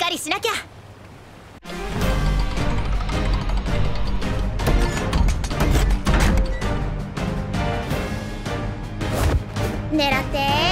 かりしなきゃ。狙って。